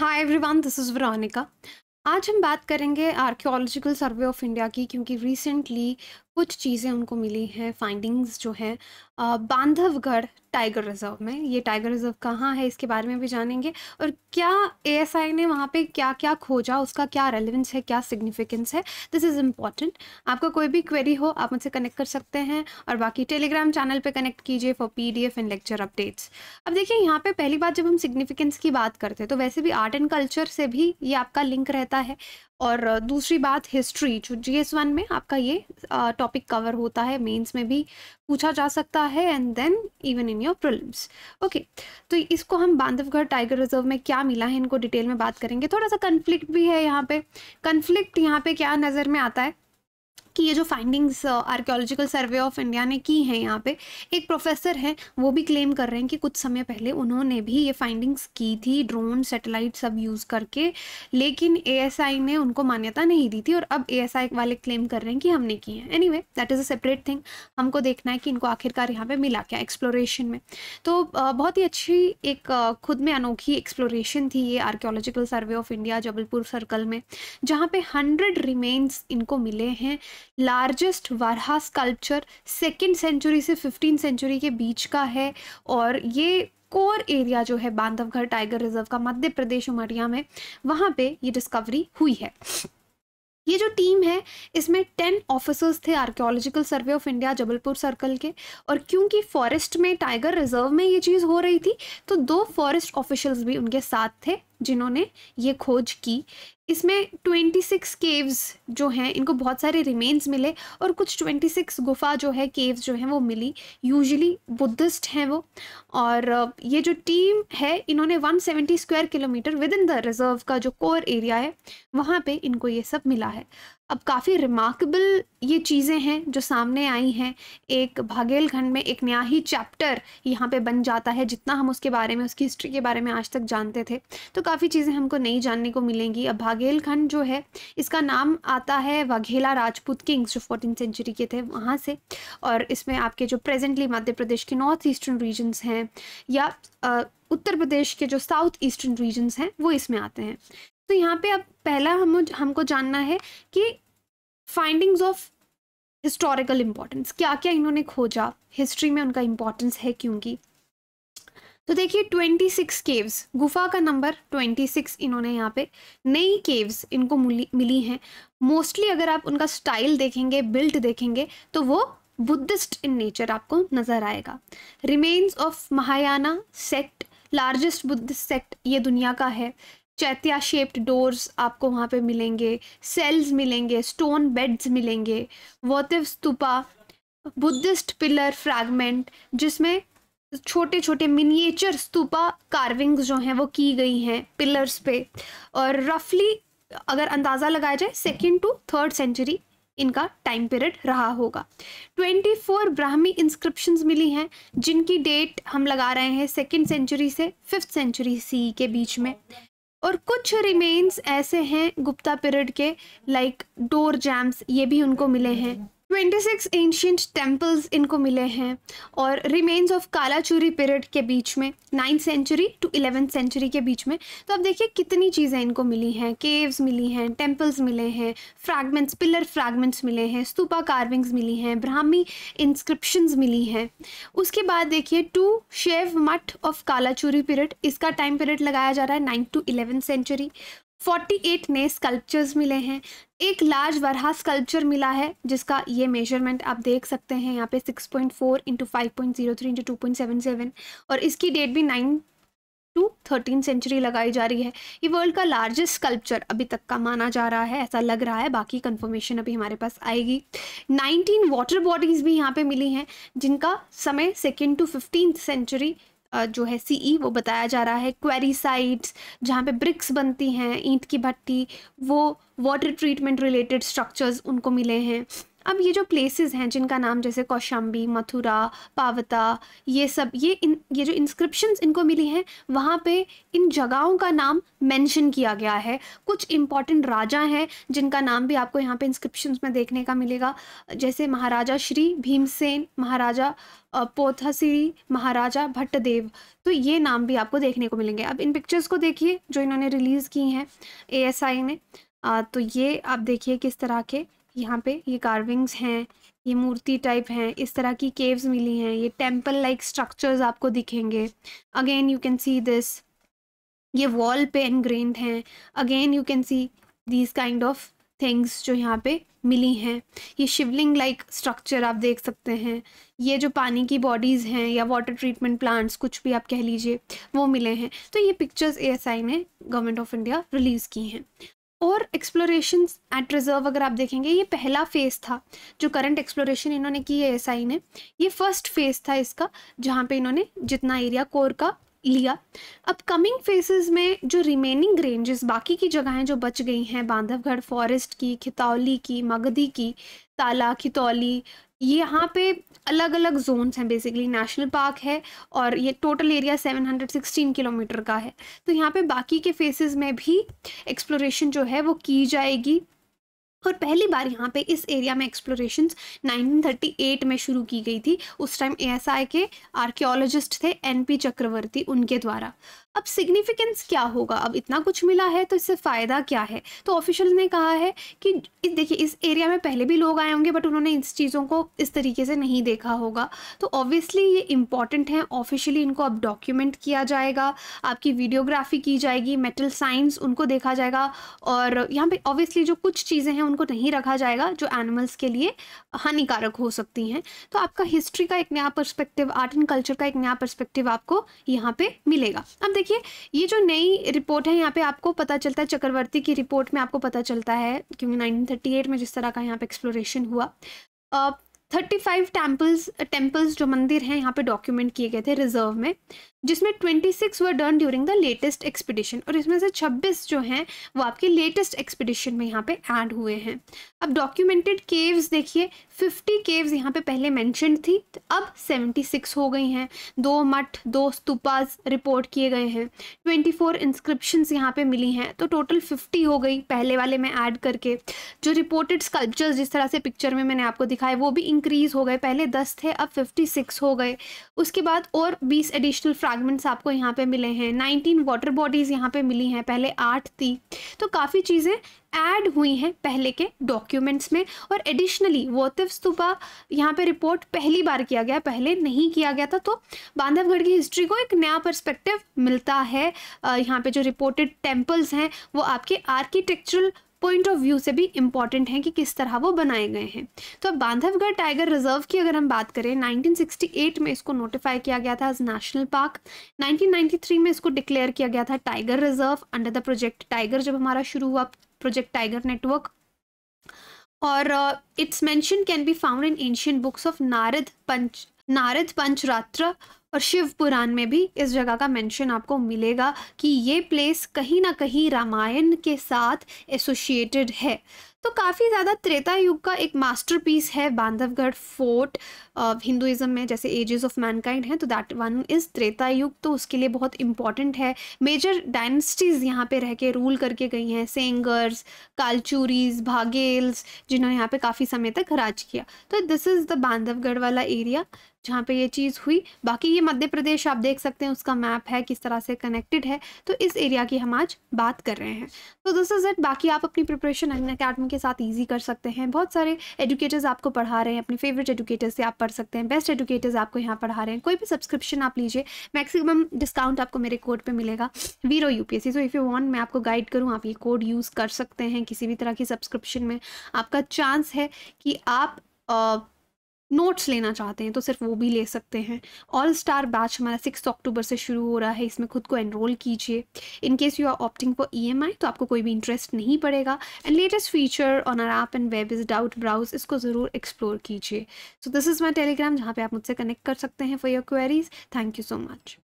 Hi everyone this is Varanika आज हम बात करेंगे आर्कियोलॉजिकल सर्वे ऑफ़ इंडिया की, क्योंकि रिसेंटली कुछ चीज़ें उनको मिली हैं फाइंडिंग्स जो हैं। बांधवगढ़ टाइगर रिज़र्व में, ये टाइगर रिज़र्व कहाँ है इसके बारे में भी जानेंगे। और क्या एएसआई ने वहाँ पे क्या क्या खोजा, उसका क्या रेलेवेंस है, क्या सिग्निफिकेंस है? दिस इज़ इंपॉर्टेंट आपका कोई भी क्वेरी हो, आप मुझसे कनेक्ट कर सकते हैं। और बाकी टेलीग्राम चैनल पे कनेक्ट कीजिए for p PDF and lecture updates अब देखिए, यहाँ पे पहली बात जब हम सिग्निफिकेंस की बात करते हैं तो वैसे भी आर्ट एंड कल्चर से भी ये आपका लिंक रहता है। और दूसरी बात हिस्ट्री जो जी एस वन में आपका ये टॉपिक कवर होता है मेंस में भी पूछा जा सकता है and then even in your prelims okay तो इसको हम बांधवगढ़ टाइगर रिज़र्व में क्या मिला है, इनको डिटेल में बात करेंगे। थोड़ा सा कन्फ्लिक्ट भी है यहाँ पे। कन्फ्लिक्ट यहाँ पे क्या नज़र में आता है? कि ये जो findings archaeological survey of India ने की हैं यहाँ पे, एक प्रोफेसर हैं, वो भी क्लेम कर रहे हैं कि कुछ समय पहले उन्होंने भी ये फाइंडिंग्स की थी ड्रोन सेटेलाइट सब यूज़ करके, लेकिन एएसआई ने उनको मान्यता नहीं दी थी और अब एएसआई वाले क्लेम कर रहे हैं कि हमने की है। Anyway that is a separate thing हमको देखना है कि इनको आखिरकार यहाँ पे मिला क्या एक्सप्लोरेशन में। तो बहुत ही अच्छी एक खुद में अनोखी एक्सप्लोरेशन थी ये archaeological survey of India Jabalpur circle में, जहाँ पे हंड्रेड रिमेन्स इनको मिले हैं। Largest Varaha sculpture second century से फिफ्टीन सेंचुरी के बीच का है और ये कोर एरिया जो है बांधवगढ़ टाइगर रिज़र्व का मध्य प्रदेश उमरिया में, वहाँ पे ये डिस्कवरी हुई है। ये जो टीम है, इसमें टेन ऑफिसर्स थे archaeological survey of India Jabalpur circle के और क्योंकि फॉरेस्ट में टाइगर रिज़र्व में ये चीज़ हो रही थी तो दो फॉरेस्ट ऑफिशियल्स भी उनके साथ थे। जिन्होंने ये खोज की। इसमें 26 केव्स जो हैं, इनको बहुत सारे रिमेन्स मिले और कुछ 26 गुफा जो है केव्स जो हैं, वो मिली। यूजुअली बुद्धिस्ट हैं वो। और, ये जो टीम है, इन्होंने 170 square kilometre within the reserve का जो कोर एरिया है, वहाँ पे इनको ये सब मिला है। अब काफ़ी रिमार्केबल ये चीज़ें हैं जो सामने आई हैं। एक भागेलखंड में एक नया ही चैप्टर यहाँ पे बन जाता है, जितना हम उसके बारे में, उसकी हिस्ट्री के बारे में आज तक जानते थे। तो काफ़ी चीज़ें हमको नई जानने को मिलेंगी। अब भागेलखंड जो है, इसका नाम आता है वाघेला राजपूत किंग्स, जो फोर्टीन सेंचुरी के थे वहाँ से। और इसमें आपके जो प्रेजेंटली मध्य प्रदेश के नॉर्थ ईस्टर्न रीजन्स हैं, या उत्तर प्रदेश के जो साउथ ईस्टर्न रीजन्स हैं, वो इसमें आते हैं। तो यहाँ पे अब पहला हम, हमको जानना है कि फाइंडिंग्स ऑफ़ हिस्टोरिकल इम्पोर्टेंस क्या क्या इन्होंने खोजा? हिस्ट्री में उनका इम्पोर्टेंस है क्योंकि? तो देखिए 26 केव्स गुफा का नंबर 26 इन्होंने यहाँ पे। नई केव्स इनको मिली हैं। मोस्टली अगर आप उनका स्टाइल देखेंगे बिल्ट देखेंगे तो वो बुद्धिस्ट इन नेचर आपको नज़र आएगा। Remains of Mahayana sect largest Buddhist sect ये दुनिया का है। चैत्या शेप्ड डोर्स आपको वहाँ पे मिलेंगे। सेल्स मिलेंगे स्टोन बेड्स मिलेंगे। Votive stupa Buddhist pillar fragment जिसमें छोटे छोटे मिनिएचर स्तूपा कार्विंग्स जो हैं, वो की गई हैं पिलर्स पे। और रफली अगर अंदाज़ा लगाया जाए सेकेंड टू थर्ड सेंचुरी इनका टाइम पीरियड रहा होगा। 24 ब्राह्मी इंस्क्रिप्शन मिली हैं, जिनकी डेट हम लगा रहे हैं सेकेंड सेंचुरी से फिफ्थ सेंचुरी सी के बीच में। और कुछ रिमेन्स ऐसे हैं गुप्ता पीरियड के लाइक डोर जैम्स ये भी उनको मिले हैं। 26 एंशियंट टेम्पल्स इनको मिले हैं और रिमेन्स ऑफ़ कालाचूरी पीरियड के बीच में, ninth century to eleventh century के बीच में तो अब देखिए कितनी चीज़ें इनको मिली हैं। केव्स मिली हैं टेम्पल्स मिले हैं, फ्रैगमेंट्स, पिलर फ्रैगमेंट्स मिले हैं, स्तूपा कार्विंग्स मिली हैं, ब्राह्मी इंस्क्रिप्शंस मिली हैं। उसके बाद देखिए two Shaiva math of Kalachuri period, इसका टाइम पीरियड लगाया जा रहा है नाइन्थ टू इलेवेंथ सेंचुरी। 48 नए स्कल्पचर्स मिले हैं एक लार्ज वरहा स्कल्पचर मिला है, जिसका ये मेज़रमेंट आप देख सकते हैं, यहाँ पे 6.4 point four into five point zero three into two और इसकी डेट भी नाइन टू थर्टीन सेंचुरी लगाई जा रही है। ये वर्ल्ड का लार्जेस्ट स्कल्पचर अभी तक का माना जा रहा है, ऐसा लग रहा है, बाकी कंफर्मेशन अभी हमारे पास आएगी। 19 वाटर बॉडीज़ भी यहाँ पे मिली हैं, जिनका समय सेकेंड टू फिफ्टीन सेंचुरी जो है सीई वो बताया जा रहा है। क्वेरी साइट्स जहाँ पे ब्रिक्स बनती हैं, ईंट की भट्टी, वो वाटर ट्रीटमेंट रिलेटेड स्ट्रक्चर्स उनको मिले हैं। अब ये जो प्लेसेस हैं जिनका नाम जैसे कौशाम्बी मथुरा पावता ये सब ये इन ये जो इंस्क्रिप्शंस इनको मिली हैं वहाँ पे इन जगहों का नाम मेंशन किया गया है। कुछ इंपॉर्टेंट राजा हैं जिनका नाम भी आपको यहाँ पे इंस्क्रिप्शंस में देखने का मिलेगा। जैसे महाराजा श्री भीमसेन महाराजा पोथासिरी महाराजा भट्टदेव तो ये नाम भी आपको देखने को मिलेंगे। अब इन पिक्चर्स को देखिए जो इन्होंने रिलीज़ की हैं एएसआई ने आ, तो ये आप देखिए किस तरह के यहाँ पे ये कार्विंग्स हैं, ये मूर्ति टाइप हैं, इस तरह की केव्स मिली हैं, ये टेंपल लाइक स्ट्रक्चर्स आपको दिखेंगे। Again you can see this ये वॉल पे एनग्रेन्ड हैं। Again you can see these kind of things जो यहाँ पे मिली हैं। ये शिवलिंग लाइक स्ट्रक्चर आप देख सकते हैं। ये जो पानी की बॉडीज़ हैं या वाटर ट्रीटमेंट प्लांट्स कुछ भी आप कह लीजिए, वो मिले हैं। तो ये पिक्चर्स एएसआई ने गवर्नमेंट ऑफ़ इंडिया रिलीज़ की हैं। और एक्सप्लोरेशन एट रिज़र्व अगर आप देखेंगे, ये पहला फ़ेज़ था, जो करंट एक्सप्लोरेशन इन्होंने की है एस ने। ये फ़र्स्ट फ़ेज़ था इसका, जहाँ पे इन्होंने जितना एरिया कोर का लिया। अब कमिंग फेसेस में जो रिमेनिंग रेंजेस बाकी की जगहें जो बच गई हैं, बांधवगढ़ फॉरेस्ट की, खितौली की, मगधी की, ताला, खितौली, ये यहाँ पे अलग अलग जोन्स हैं बेसिकली नेशनल पार्क है और ये टोटल एरिया 716 किलोमीटर का है। तो यहाँ पे बाकी के फेसेस में भी एक्सप्लोरेशन जो है वो की जाएगी। और पहली बार यहाँ पे इस एरिया में एक्सप्लोरेशन 1938 में शुरू की गई थी। उस टाइम एएसआई के आर्कियोलॉजिस्ट थे एनपी चक्रवर्ती उनके द्वारा। अब सिग्निफिकेंस क्या होगा? अब इतना कुछ मिला है तो इससे फ़ायदा क्या है? तो ऑफिशियल ने कहा है कि देखिए, इस एरिया में पहले भी लोग आए होंगे बट उन्होंने इस चीज़ों को इस तरीके से नहीं देखा होगा। तो ऑब्वियसली ये इंपॉर्टेंट है। ऑफिशियली इनको अब डॉक्यूमेंट किया जाएगा। आपकी वीडियोग्राफी की जाएगी। मेटल साइंस उनको देखा जाएगा। और यहाँ पे ऑब्वियसली जो कुछ चीज़ें हैं उनको नहीं रखा जाएगा, जो एनिमल्स के लिए हानिकारक हो सकती हैं। तो आपका हिस्ट्री का एक नया परस्पेक्टिव आर्ट एंड कल्चर का एक नया परस्पेक्टिव आपको यहाँ पे मिलेगा। अब देखिए, ये जो नई रिपोर्ट है, यहाँ पे आपको पता चलता है, चक्रवर्ती की रिपोर्ट में आपको पता चलता है क्योंकि 1938 में जिस तरह का यहाँ पे एक्सप्लोरेशन हुआ थर्टी फाइव टेम्पल्स टेम्पल्स जो मंदिर हैं, यहाँ पे डॉक्यूमेंट किए गए थे रिज़र्व में। जिसमें twenty six were done during the latest expedition और इसमें से छब्बीस जो हैं, वो आपके लेटेस्ट एक्सपीडिशन में यहाँ पे ऐड हुए हैं। अब डॉक्यूमेंटेड केव्स देखिए फिफ्टी केव्स यहाँ पे पहले मैंशन थी तो अब सेवेंटी सिक्स हो गई हैं। दो मठ, दो स्तूपाज रिपोर्ट किए गए हैं। ट्वेंटी फोर इंस्क्रिप्शन यहाँ पे मिली हैं तो टोटल फिफ्टी हो गई पहले वाले में ऐड करके। जो रिपोर्टेड स्कल्पचर्स जिस तरह से पिक्चर में मैंने आपको दिखाया वो भी इंक्रीज हो गए, पहले दस थे, अब फिफ्टी हो गए। उसके बाद और बीस एडिशनल फ्रैगमेंट्स आपको यहाँ पे मिले हैं। नाइनटीन वाटर बॉडीज़ यहाँ पे मिली हैं, पहले आठ थी। तो काफ़ी चीज़ें ऐड हुई हैं पहले के डॉक्यूमेंट्स में। और एडिशनली वोतिव स्तूपा यहाँ पे रिपोर्ट पहली बार किया गया, पहले नहीं किया गया था तो बांधवगढ़ की हिस्ट्री को एक नया पर्सपेक्टिव मिलता है। यहाँ पे जो रिपोर्टेड टेम्पल्स हैं, वो आपके आर्किटेक्चरल पॉइंट ऑफ़ व्यू से भी इंपॉर्टेंट है कि किस तरह वो बनाए गए हैं। तो अब बांधवगढ़ टाइगर रिज़र्व की अगर हम बात करें 1968 में इसको नोटिफाई किया गया था एज नेशनल पार्क 1993 में इसको डिक्लेयर किया गया था tiger reserve under the project tiger जब हमारा शुरू हुआ प्रोजेक्ट टाइगर नेटवर्क और it's mention can be found in ancient books of Narada Panch Narada Pancharatra और शिव पुराण में भी इस जगह का मेंशन आपको मिलेगा कि ये प्लेस कहीं ना कहीं रामायण के साथ एसोसिएटेड है। तो काफ़ी ज़्यादा त्रेता युग का एक मास्टरपीस है बांधवगढ़ फोर्ट हिंदुज़म में, जैसे एजेस ऑफ़ मैनकाइंड है तो दैट वन इज़ त्रेता युग तो उसके लिए बहुत इंपॉर्टेंट है। मेजर डायनेस्टीज़ यहाँ पे रह के रूल करके गई हैं सेंगर्स कालचूरीज भागेल्स जिन्होंने यहाँ पे काफ़ी समय तक राज किया। तो दिस इज़ द बांधवगढ़ वाला एरिया जहाँ पे ये चीज़ हुई। बाकी ये मध्य प्रदेश, आप देख सकते हैं, उसका मैप है, किस तरह से कनेक्टेड है। तो इस एरिया की हम आज बात कर रहे हैं। तो दिस इज़ इट बाकी आप अपनी प्रिपरेशन अन अकेडमी के साथ ईजी कर सकते हैं। बहुत सारे एजुकेटर्स आपको पढ़ा रहे हैं। अपने फेवरेट एजुकेटर्स से आप पढ़ सकते हैं। बेस्ट एजुकेटर्स आपको यहाँ पढ़ा रहे हैं। कोई भी सब्सक्रिप्शन आप लीजिए। मैक्सिमम डिस्काउंट आपको मेरे कोड पर मिलेगा। वीरो UPSC so if you want मैं आपको गाइड करूँ। आप ये कोड यूज़ कर सकते हैं। किसी भी तरह की सब्सक्रिप्शन में आपका चांस है कि आप नोट्स लेना चाहते हैं तो सिर्फ़ वो भी ले सकते हैं। ऑल स्टार बैच हमारा सिक्स अक्टूबर से शुरू हो रहा है, इसमें खुद को एनरोल कीजिए। In case you are opting for EMI तो आपको कोई भी इंटरेस्ट नहीं पड़ेगा। And latest feature on our app and web is doubt browse इसको ज़रूर एक्सप्लोर कीजिए। So this is my Telegram जहाँ पर आप मुझसे कनेक्ट कर सकते हैं for your queries thank you so much